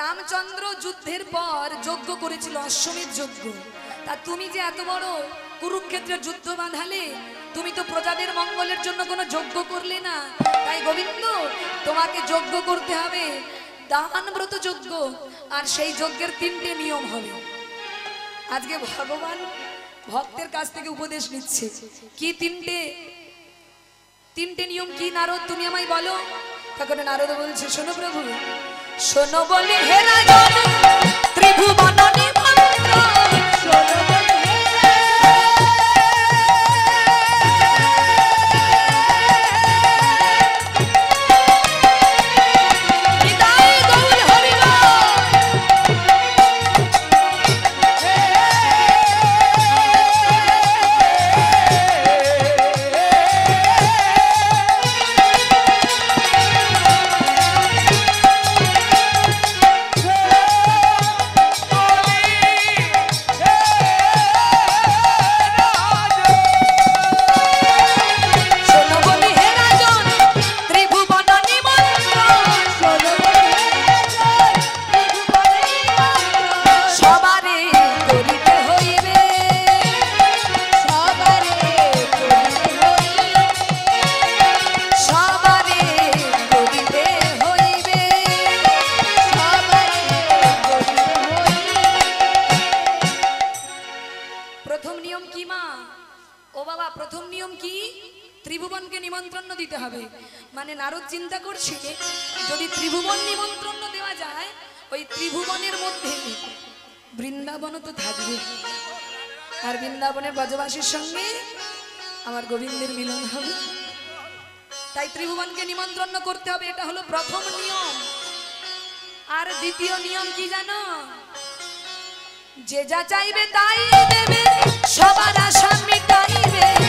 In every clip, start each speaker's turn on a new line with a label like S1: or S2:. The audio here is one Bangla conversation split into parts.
S1: রামচন্দ্র যুদ্ধের পর যজ্ঞ করেছিল, অশ্বমেধ যজ্ঞ। তা তুমি যে এত বড় কুরুক্ষেত্রের যুদ্ধ বাঁধালে, তুমি তো প্রজাদের মঙ্গলের জন্য কোনো যজ্ঞ করলে না। তাই গোবিন্দ, তোমাকে যজ্ঞ করতে হবে দান ব্রত যজ্ঞ, আর সেই যজ্ঞের তিনটে নিয়ম হবে। আজকে ভগবান ভক্তের কাছ থেকে উপদেশ নিচ্ছে। কি তিনটে? তিনটে নিয়ম কি নারদ, তুমি আমায় বলো? তখন নারদ বলছে, শোনো প্রভু শোনো বলি হেরা রাজন ত্রিভুবন আমার গোবিন্দের মিলন হবে। তাই ত্রিভুবনকে নিমন্ত্রণ করতে হবে, এটা হলো প্রথম নিয়ম। আর দ্বিতীয় নিয়ম কি জানো? যে যা চাইবে তাই দেবে, সবার আশা মিটাইবে।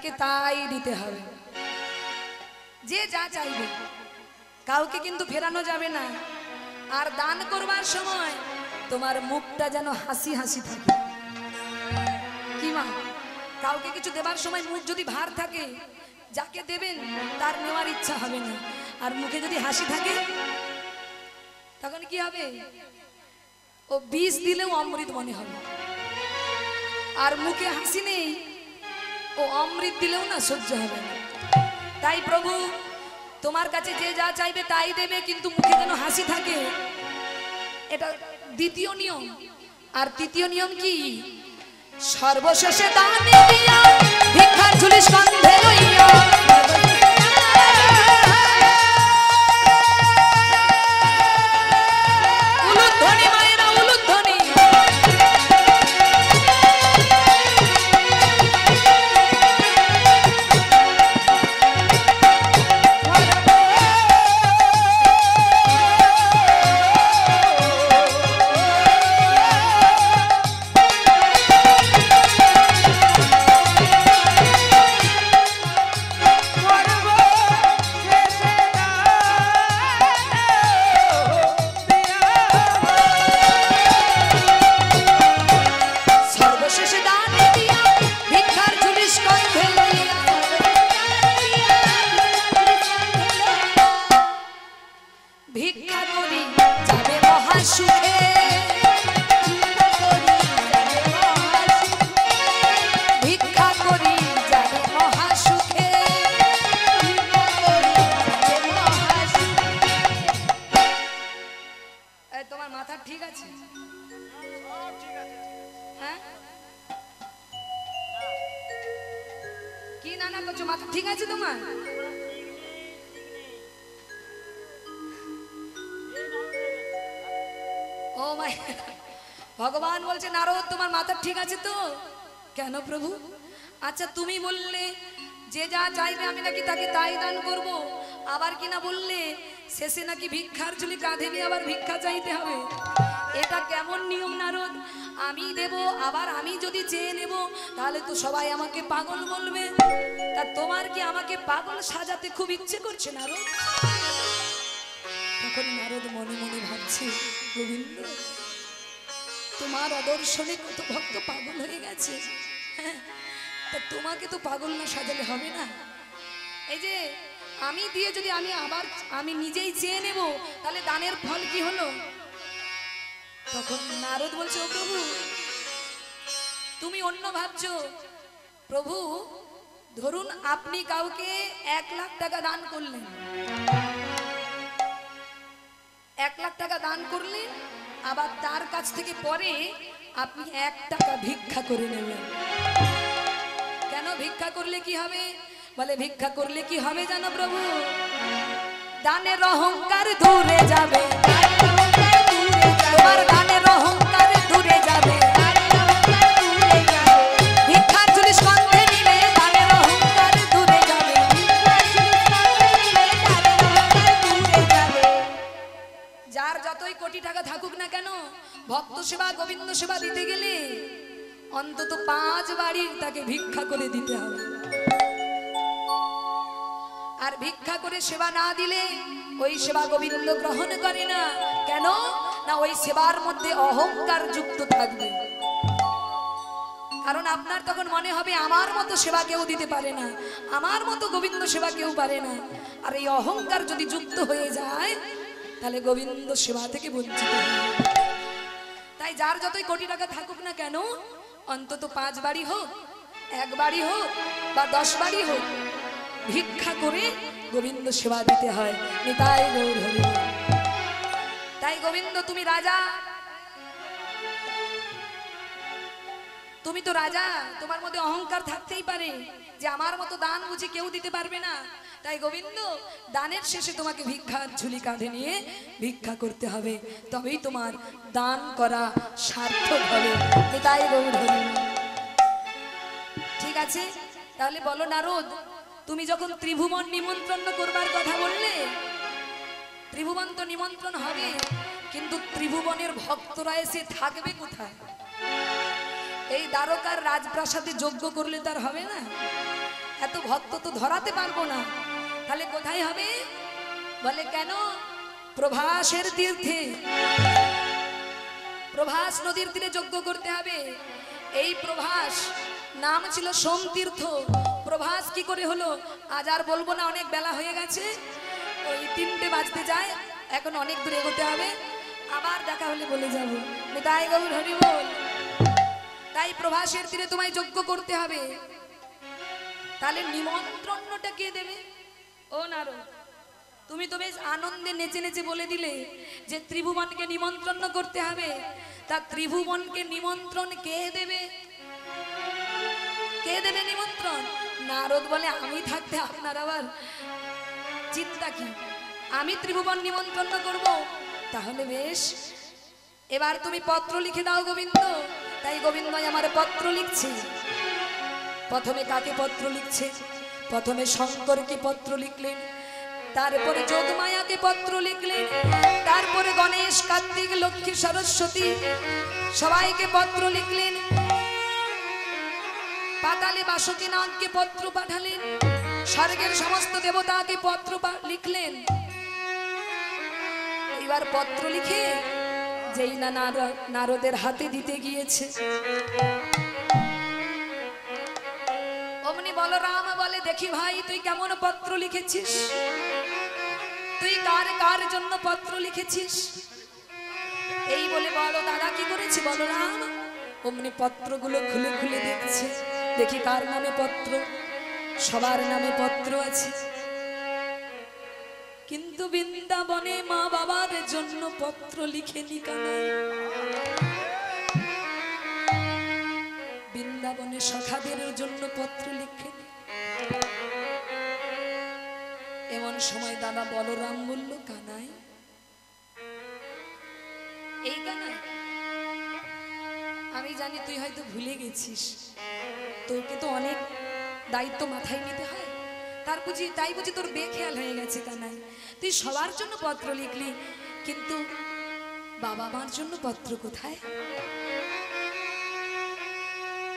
S1: তাকে তাই দিতে হবে। যে যা চাইবে, কাউকে কিন্তু ফেরানো যাবে না। আর দান করবার সময় তোমার মুখটা যেন হাসি হাসি থাকে। কি মা, কাউকে কিছু দেবার সময় মুখ যদি ভার থাকে, যাকে দেবেন তার নেওয়ার ইচ্ছা হবে না। আর মুখে যদি হাসি থাকে, তখন কি হবে? ও বিষ দিলেও অমৃত মনে হবে। আর মুখে হাসি নেই ও অমৃত দিলেও না সহ্য হবে না। তাই প্রভু, তোমার কাছে যে যা চাইবে তাই দেবে, কিন্তু মুখে যেন হাসি থাকে, এটা দ্বিতীয় নিয়ম। আর তৃতীয় নিয়ম কি? সর্বশেষে দান দিয়া ভিক্ষার ঝুলি স্কন্ধে লইয়া করছ, মাথা ঠিক আছে তোমার? ও মাই, ভগবান বলছে, নারদ, তোমার মাথা ঠিক আছে তো? কেন প্রভু? আচ্ছা তুমি বললে, যে যা চাইবে আমি নাকি তাকে তাই দান করব। আবার কিনা বললে, শেষে নাকি ভিক্ষার চুলি কাঁধে নিয়ে আবার ভিক্ষা চাইতে হবে। এটা কেমন নিয়ম, নারদ? আমি দেব, আবার আমি যদি চেয়ে নেব, তাহলে তো সবাই আমাকে পাগল বলবে। তা তোমার কি আমাকে পাগল সাজাতে খুব ইচ্ছে করছে, নারদ? তখন নারদ মনে মনে ভাবছে, গোবিন্দ, তোমার আদর্শনে কত ভক্ত পাগল হয়ে গেছে। হ্যাঁ তা তোমাকে তো পাগল না সাজালে হবে না। এই যে, আমি দিয়ে যদি আমি আবার, আমি নিজেই চেয়ে নেব, তাহলে দানের ফল কি হলো? তখন নারদ বলছে, ও প্রভু, তুমি অন্য ভাবছ। প্রভু, ধরুন আপনি কাউকে এক লাখ টাকা দান করলেন। এক লাখ টাকা দান করলেন, আবার তার কাছ থেকে পরে আপনি এক টাকা ভিক্ষা করে নেবেন কেন ভিক্ষা করলে কি হবে? বলে, ভিক্ষা করলে কি হবে জানো প্রভু? দানের অহংকার দূরে যাবে। ভক্ত সেবা, গোবিন্দ সেবা দিতে গেলে অন্তত পাঁচ তাকে ভিক্ষা করে দিতে হবে। আর ভিক্ষা করে সেবা না দিলে ওই সেবা গোবিন্দ গ্রহণ করে না। কেন? না, ওই সেবার মধ্যে অহংকার যুক্ত থাকবে। কারণ আপনার তখন মনে হবে, আমার মতো সেবা কেউ দিতে পারে না, আমার মতো গোবিন্দ সেবা কেউ পারে না। আর এই অহংকার যদি যুক্ত হয়ে যায়, তাহলে গোবিন্দ সেবা থেকে বঞ্চিত। তাই যার যতই কোটি টাকা থাকুক না কেন, অন্তত পাঁচ বাড়ি হোক, এক বাড়ি হোক, বা দশ বাড়ি হোক, ভিক্ষা করে গোবিন্দ সেবা দিতে হয়। নিতাই গৌর হরি। তাই গোবিন্দ, তুমি রাজা। তুমি তো রাজা, তোমার মধ্যে অহংকার থাকতেই পারে যে আমার মতো দান বুঝি কেউ দিতে পারবে না। তাই গোবিন্দ, দানের শেষে তোমাকে ভিক্ষার ঝুলি কাঁধে নিয়ে ভিক্ষা করতে হবে। তবেই তোমার দান করা সার্থক হবে। তাই বল। ঠিক আছে? তাহলে বলো নারদ, তুমি যখন ত্রিভুবন নিমন্ত্রণ করবার কথা বললে ত্রিভুবন তো নিমন্ত্রণ হবে, কিন্তু ত্রিভুবনের ভক্তরা এসে থাকবে কোথায়? এই দ্বারকার রাজপ্রাসাদে যজ্ঞ করলে তার হবে না। এত ভক্ত তো ধরাতে পারব না। তাহলে কোথায় হবে? বলে, কেন? প্রভাসের তীর্থে। প্রভাস নদীর তীরে যজ্ঞ করতে হবে। এই প্রভাস নাম ছিল সোম তীর্থ প্রভাস কি করে হলো? আজ আর বলব না, অনেক বেলা হয়ে গেছে। ওই তিনটে বাজতে যায়, এখন অনেক দূর এগোতে হবে। আবার দেখা হলে বলে যাব। তাই গৌর, হরি বল। তাই প্রভাসের তীরে তোমায় যজ্ঞ করতে হবে। তাহলে নিমন্ত্রণটা কে দেবে? ও নারদ, তুমি তো বেশ আনন্দে নেচে নেচে বলে দিলে যে ত্রিভুবনকে নিমন্ত্রণ করতে হবে। তা ত্রিভুবনকে নিমন্ত্রণ কে দেবে? কে দেবে নিমন্ত্রণ? নারদ বলে, আমি থাকতে আপনার আবার চিন্তা কি? আমি ত্রিভুবন নিমন্ত্রণ করব। তাহলে বেশ। এবার তুমি পত্র লিখে দাও গোবিন্দ। তাই গোবিন্দ আমার পত্র লিখছে। প্রথমে কাকে পত্র লিখছে? প্রথমে শঙ্করকে পত্র লিখলেন। তারপরে যোগমায়াকে পত্র লিখলেন। তারপরে গণেশ, কার্তিক, লক্ষ্মী, সরস্বতী সবাইকে পত্র লিখলেন। পাতালে বাসুকীনাথকে পত্র পাঠালেন। স্বর্গের সমস্ত দেবতাকে পত্র লিখলেন। এবার পত্র লিখে যেই না নারদের হাতে দিতে গিয়েছে। অমনি বলরাম বলে, দেখি ভাই, তুই কেমন পত্র লিখেছিস? তুই কার কার জন্য পত্র লিখেছিস? এই বলে বলো দাদা, কি করেছে বলরাম? অমনি পত্রগুলো খুলে খুলে দেখছে। দেখি কার নামে পত্র। সবার নামে পত্র আছে। কিন্তু বৃন্দাবনে মা বাবার জন্য পত্র লিখে নিকানায় বৃন্দাবনে সখাদের জন্য পত্র লিখে এমন সময় দাদা বলরাম বলল, কানাই, এই কানাই, আমি জানি তুই হয়তো ভুলে গেছিস। তোকে তো অনেক দায়িত্ব মাথায় নিতে হয়। তার বুঝি, তাই বুঝি তোর বেখেয়াল হয়ে গেছে কানাই তুই সবার জন্য পত্র লিখলি, কিন্তু বাবা মার জন্য পত্র কোথায়?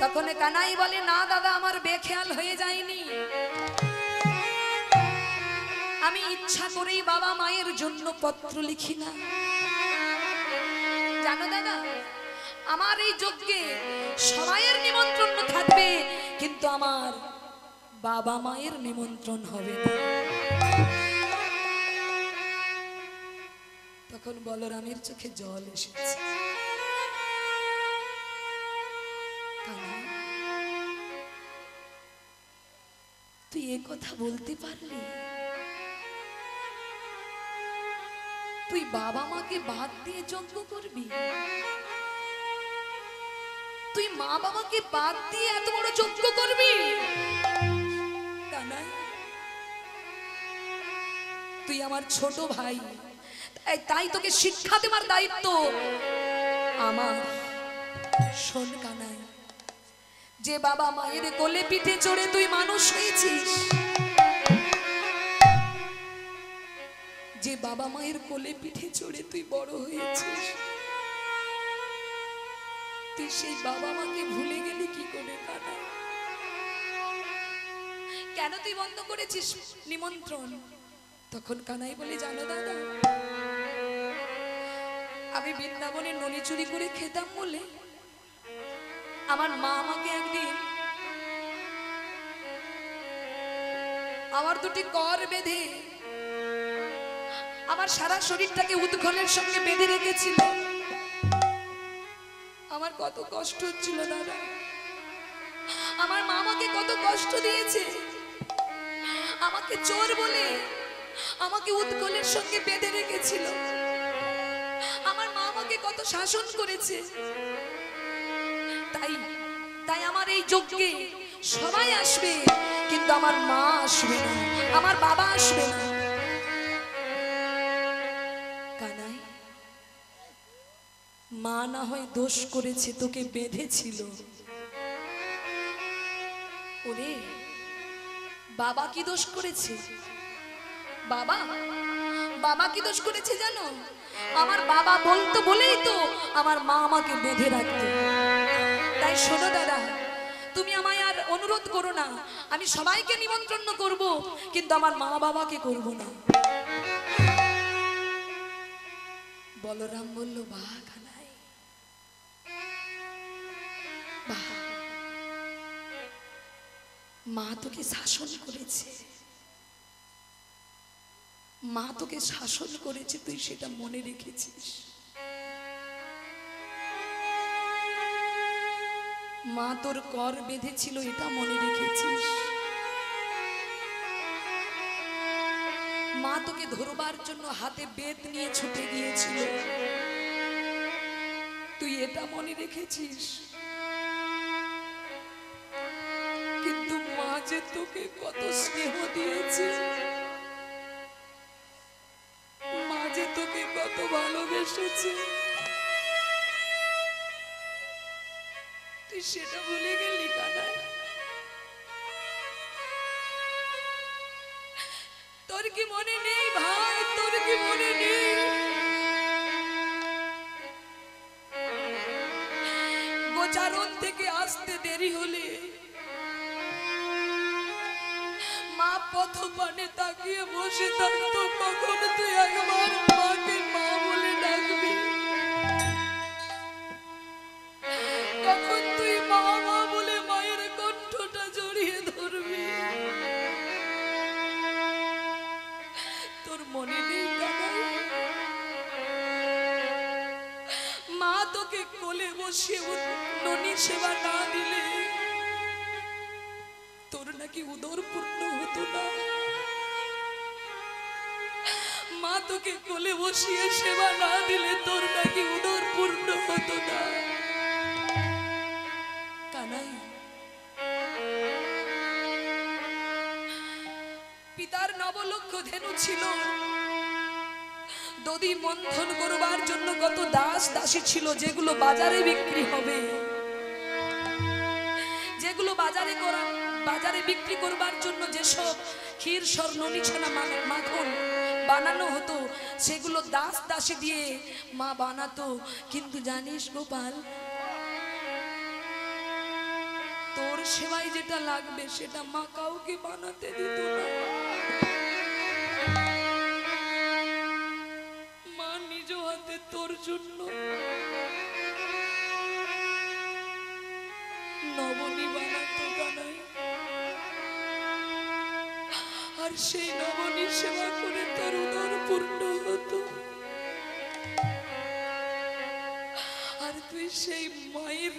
S1: তখন কানাই বলে, না দাদা, আমার বেখেয়াল হয়ে যায়নি। আমি ইচ্ছা করেই বাবা মায়ের জন্য পত্র লিখি না। জানো দাদা, আমার এই যজ্ঞে সবাইয়ের নিমন্ত্রণ থাকবে, কিন্তু আমার বাবা মায়ের নিমন্ত্রণ হবে। তখন বলরামের চোখে জল এসেছে। তুই এ কথা বলতে পারলি? তুই বাবা মাকে বাদ দিয়ে যজ্ঞ করবি? তুই মা বাবাকে বাদ দিয়ে এত বড় যজ্ঞ করবি? তুই আমার ছোট ভাই। তাই তোকে শিক্ষা দেওয়ার দায়িত্ব আমার। শোন কানাই, যে বাবা মায়ের কোলে পিঠে চড়ে তুই মানুষ হয়েছিস, যে বাবা মায়ের কোলে পিঠে চড়ে তুই বড় হয়েছিস, তুই সেই বাবা মাকে ভুলে গেলি কি করে কানা কেন তুই বন্ধ করেছিস নিমন্ত্রণ? তখন কানাই বলে, জানো দাদা, আমি বৃন্দাবনে ননি চুরি করে খেতাম বলে আমার মা আমাকে একদিন আমার দুটি কর বেঁধে আমার সারা শরীরটাকে উৎঘনের সঙ্গে বেঁধে রেখেছিল। আমার কত কষ্ট হচ্ছিল দাদা। আমার মা আমাকে কত কষ্ট দিয়েছে। আমাকে চোর বলে আমাকে উৎকলের সঙ্গে বেঁধে রেখেছিল। আমার মা আমাকে কত শাসন করেছে। তাই তাই আমার এই যজ্ঞে সবাই আসবে, কিন্তু আমার মা আসবে না, আমার বাবা আসবে না। কানাই, মা না হয় দোষ করেছে, তোকে বেঁধেছিল। ওরে, বাবা কি দোষ করেছে? বাবা বাবা কি দোষ করেছে জানো? আমার বাবা বলতো বলেই তো আমার মা আমাকে বেঁধে রাখতো। তাই শোনো দাদা, তুমি আমায় আর অনুরোধ করো না। আমি সবাইকে নিমন্ত্রণ করব, কিন্তু আমার মা বাবাকে করব না। বলরাম বলল কানাই। বাহ। মা তোকে শাসন করেছে। মা তোকে শাসন করেছে, তুই সেটা মনে রেখেছিস। মা তোর কর বেঁধেছিল, এটা মনে রেখেছিস। মা তোকে ধরবার জন্য হাতে বেত নিয়ে ছুটে গিয়েছিল। তুই এটা মনে রেখেছিস? কিন্তু মা যে তোকে কত স্নেহ দিয়েছে কত ভালোবেসেছে। তুই সেটা ভুলে গেলি কানায় তোর কি মনে নেই ভাই? তোর কি মনে নেই? গোচারণ থেকে আসতে দেরি হলে মা পথ পানে তাকিয়ে বসে থাকতো কখন তুই একবার দাস দাসী ছিল, যেগুলো বাজারে বিক্রি হবে। যেগুলো বাজারে করা, বাজারে বিক্রি করবার জন্য যেসব ক্ষীর, স্বর্ণ, নিছানা মাখন বানানো হতো, সেগুলো দাস দাসী দিয়ে মা বানাতো। কিন্তু জানিস গোপাল, তোর সেবায় যেটা লাগবে, সেটা মা কাউকে বানাতে দিত না। জন্য। আর সেই নবনী সেবা করে তার উদর পূর্ণ হতো। আর তুই সেই মায়ের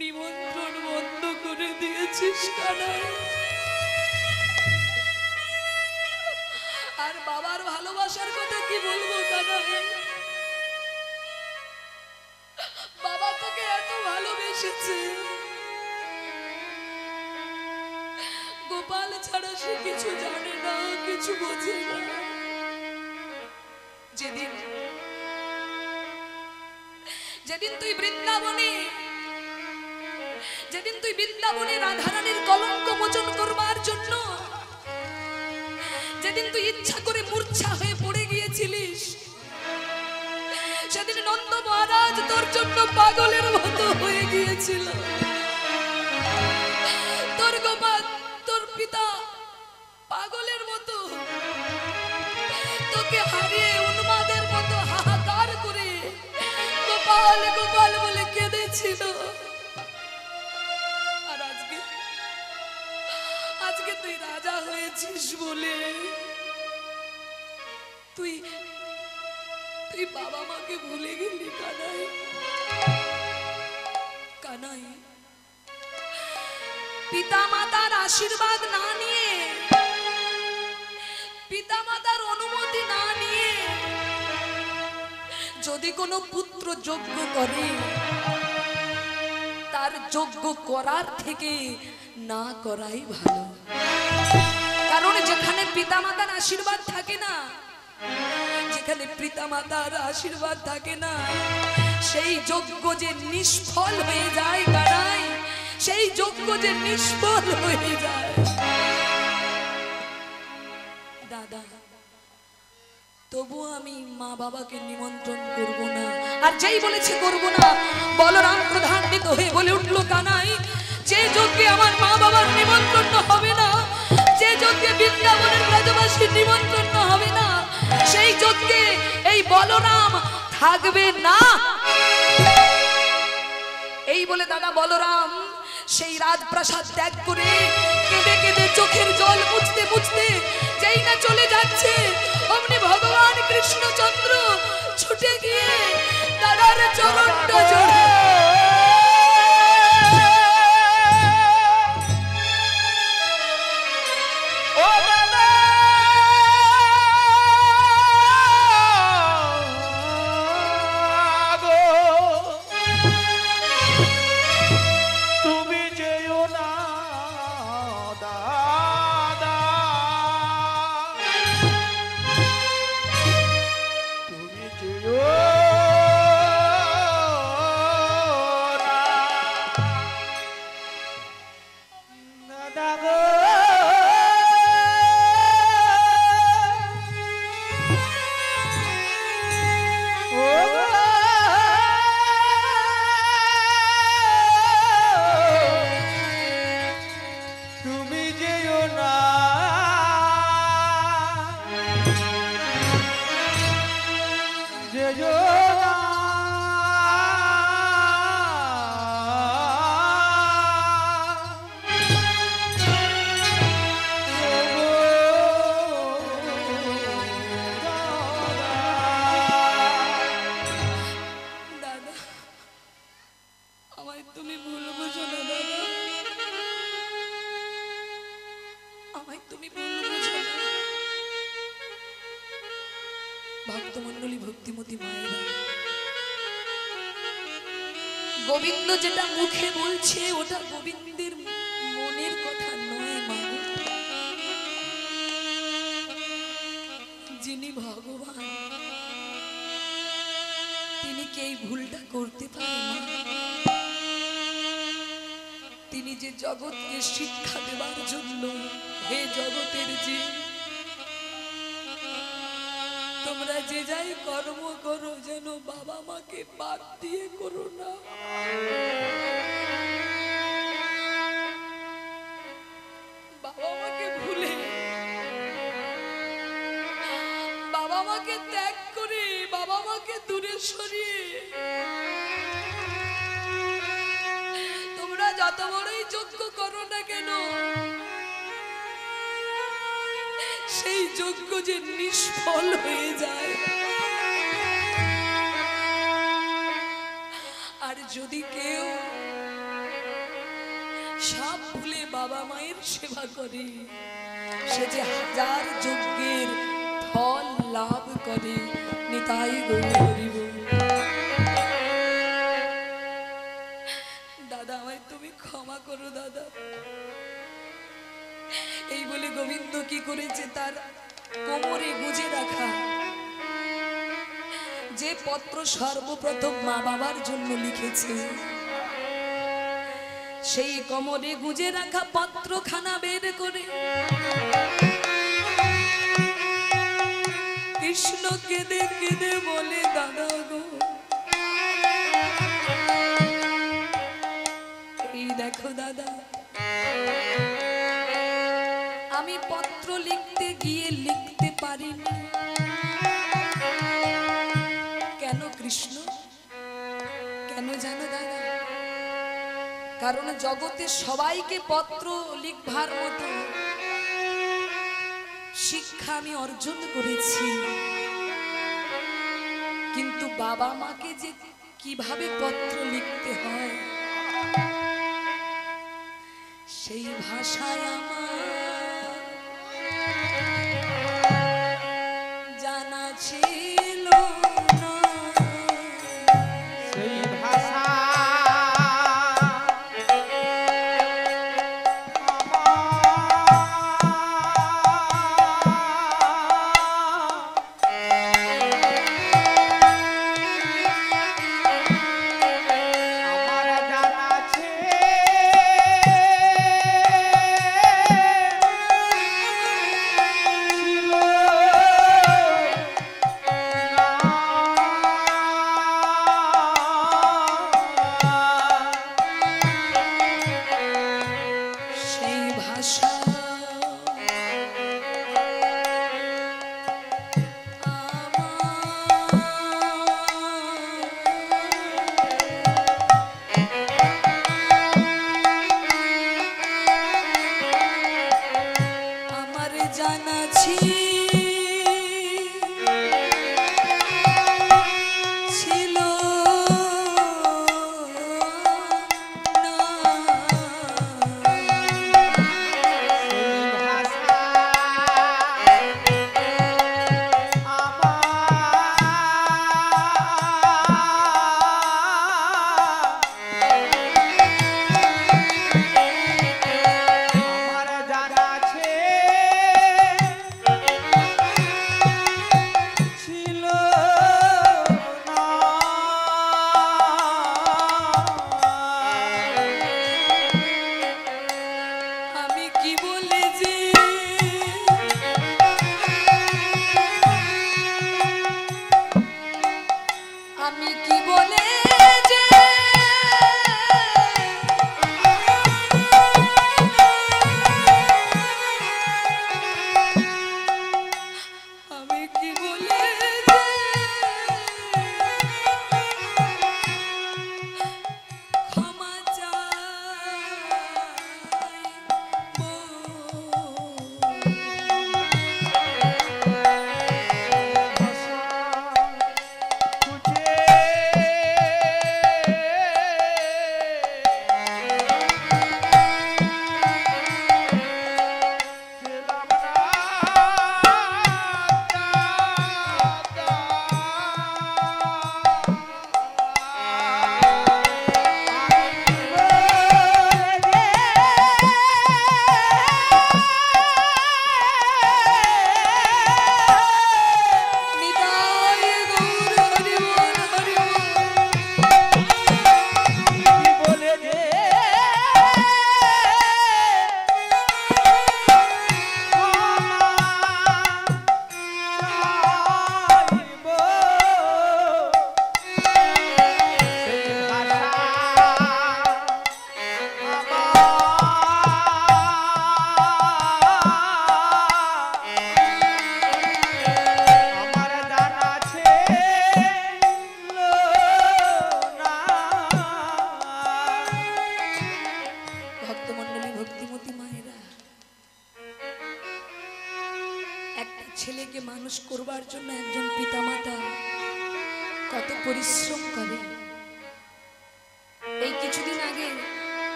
S1: নিমন্ত্রণ বন্ধ করে দিয়েছিস কানাই। আর বাবার ভালোবাসার কথা কি বলব কানাই? গোপাল ছাড়া সে কিছু জানে না, কিছু বোঝে না। যেদিন যেদিন তুই বৃন্দাবনে, যেদিন তুই বৃন্দাবনে রাধারানীর কলঙ্ক মোচন করবার জন্য, যেদিন তুই ইচ্ছা করে মূর্ছা হয়ে পড়ে গিয়েছিলিস, সেদিন নন্দ মহারাজ তোর জন্য পাগলের মতো হয়ে গিয়েছিল। পিতা মাতার আশীর্বাদ না নিয়ে পিতা মাতার অনুমতি না নিয়ে যদি কোনো পুত্র যোগ্য করে, তার যোগ্য করার থেকে না করাই ভালো। কারণ যেখানে পিতা মাতার আশীর্বাদ থাকে না, যেখানে পিতা মাতার আশীর্বাদ থাকে না, সেই যজ্ঞ যে নিষ্ফল হয়ে যায় কারাই সেই যজ্ঞ যে নিষ্ফল হয়ে যায়। আমি মা বাবাকে নিমন্ত্রণ করব না। আর যেই বলেছে করব না, বলরাম প্রধান্বিত হয়ে বলে উঠল, কানাই, যে যজ্ঞে আমার মা বাবার নিমন্ত্রণ হবে না, যে যজ্ঞে বৃন্দাবনের ব্রজবাসীর নিমন্ত্রণ হবে না, সেই যজ্ঞে এই বলরাম থাকবে না। এই বলে দাদা বলরাম সেই রাজপ্রাসাদ ত্যাগ করে কেঁদে কেঁদে চোখের জল মুছতে মুছতে যেই না চলে যাচ্ছে অমনি ভগবান কৃষ্ণচন্দ্র ছুটে গিয়ে দাদার চরণটা জড়ে বলছে ওটা গোবিন্দের মনের কথা নয় মা। যিনি ভগবান, তিনি কি এই ভুলটা করতে পারেন তিনি যে জগৎকে শিক্ষা দেবার জন্য হে জগতের যে, তোমরা যে যাই কর্ম করো, যেন বাবা মাকে বাদ দিয়ে করো না। তোমরা যত বড়ই যোগ্য করো না কেন, সেই যোগ্য যে নিষ্ফল হয়ে যায়। আর যদি কেউ সব ভুলে বাবা মায়ের সেবা করে, সে যে হাজার যজ্ঞের ফল লাভ করে, নিতাই গৌর গোবিন্দ কি করেছে তার কোমরে গুজে রাখা? যে পত্র সর্বপ্রথম মা বাবার জন্য লিখেছে, সেই কোমরে গুজে রাখা পত্রখানা বের করে কৃষ্ণ কেঁদে কেঁদে বলে, দাদা গো, এই দেখো দাদা পত্র লিখতে গিয়ে লিখতে পারিনি কেন কৃষ্ণ? কেন জানো দাদা? কারণ জগতে সবাইকে পত্র লিখবার মতো শিক্ষা আমি অর্জন করেছি। কিন্তু বাবা মাকে যে কীভাবে পত্র লিখতে হয়, সেই ভাষায় আমার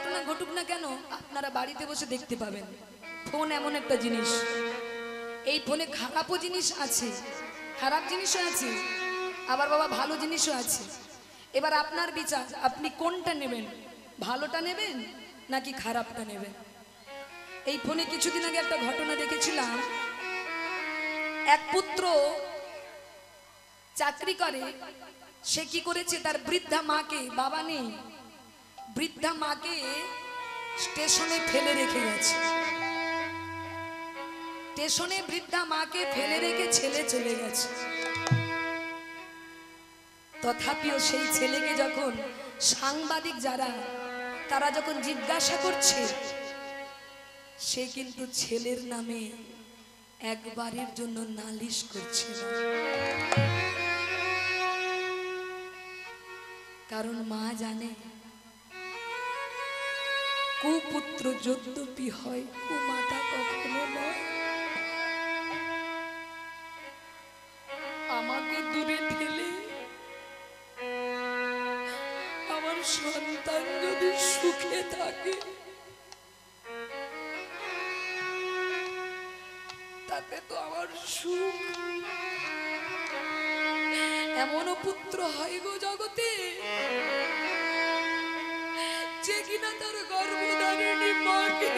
S1: ঘটনা ঘটুক না কেন, আপনারা বাড়িতে বসে দেখতে পাবেন। ফোন এমন একটা জিনিস। এই ফোনে খারাপও জিনিস আছে, খারাপ জিনিসও আছে, আবার বাবা ভালো জিনিসও আছে। এবার আপনার বিচার, আপনি কোনটা নেবেন? ভালোটা নেবেন নাকি খারাপটা নেবেন? এই ফোনে কিছুদিন আগে একটা ঘটনা দেখেছিলাম। এক পুত্র চাকরি করে, সে কি করেছে? তার বৃদ্ধা মাকে, বাবা নেই। বৃদ্ধা মাকে স্টেশনে ফেলে রেখে গেছে। স্টেশনে বৃদ্ধা মাকে ফেলে রেখে ছেলে চলে গেছে। তথাপিও সেই ছেলেকে যখন সাংবাদিক যারা, তারা যখন জিজ্ঞাসা করছে, সে কিন্তু ছেলের নামে একবারের জন্য নালিশ করছে কারণ মা জানে কুপুত্র যদ্যপি হয়, কুমাতা কখনো নয়। আমাকে দূরে ঠেলে আমার সন্তান যদি সুখে থাকে, তাতে তো আমার সুখ। এমনও পুত্র হয় গো জগতে যে কিনা তার গর্ভধারিণী মাকে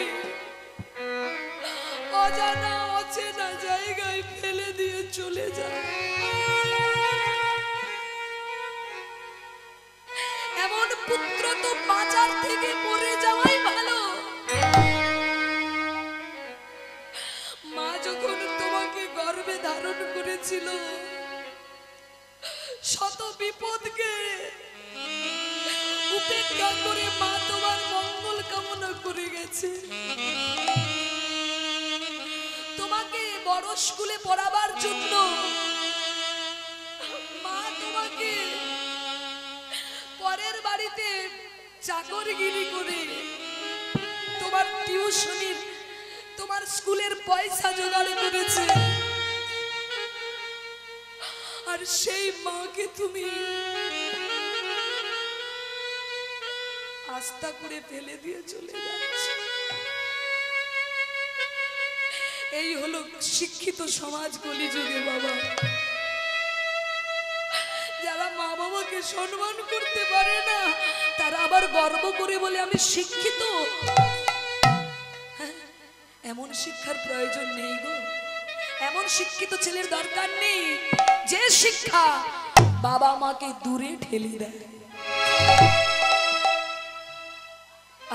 S1: অজানা অচেনা জায়গায় ফেলে দিয়ে চলে যায়। এমন পুত্র তো বাজার থেকে মরে যাওয়াই ভালো। মা যখন তোমাকে গর্ভে ধারণ করেছিল, শত বিপদকে উপেক্ষা করে মা তোমার মঙ্গল কামনা করে গেছে। তোমাকে বড় স্কুলে পড়াবার জন্য মা তোমাকে পরের বাড়িতে চাকরগিরি করে তোমার টিউশনির, তোমার স্কুলের পয়সা জোগাড় করেছে। আর সেই মাকে তুমি আস্থা করে ফেলে দিয়ে চলে যাচ্ছ। এই হলো শিক্ষিত সমাজ কলিযুগে বাবা। যারা মা বাবাকে সম্মান করতে পারে না তারা আবার গর্ব করে বলে আমি শিক্ষিত। হ্যাঁ, এমন শিক্ষার প্রয়োজন নেই গো। এমন শিক্ষিত ছেলের দরকার নেই যে শিক্ষা বাবা মাকে দূরে ঠেলে দেয়।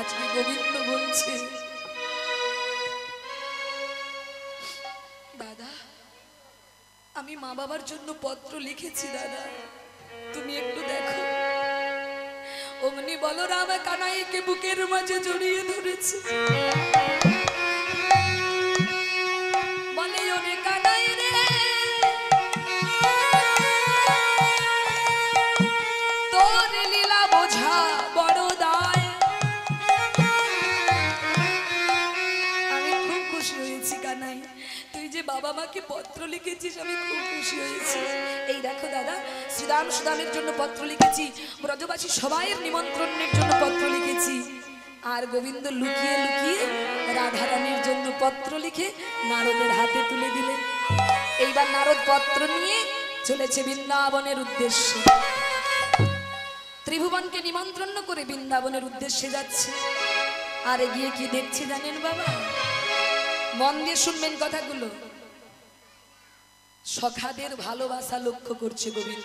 S1: আজকে গোবিন্দ বলছে? দাদা, আমি মা বাবার জন্য পত্র লিখেছি, দাদা। তুমি একটু দেখো। অমনি বলরাম কানাইকে বুকের মাঝে জড়িয়ে ধরেছে। পত্র লিখেছিস, আমি খুব খুশি হয়েছি। এই দেখো দাদা শ্রীরাম সুদামের জন্য পত্র লিখেছি, ব্রজবাসী সবাইয়ের নিমন্ত্রণের জন্য পত্র লিখেছি। আর গোবিন্দ লুকিয়ে লুকিয়ে রাধারানীর জন্য পত্র লিখে নারদের হাতে তুলে দিলে। এইবার নারদ পত্র নিয়ে চলেছে বৃন্দাবনের উদ্দেশ্যে। ত্রিভুবনকে নিমন্ত্রণ করে বৃন্দাবনের উদ্দেশ্যে যাচ্ছে। আর গিয়ে কি দেখছে জানেন বাবা? মন দিয়ে শুনবেন কথাগুলো। সখাদের ভালোবাসা লক্ষ্য করছে গোবিন্দ।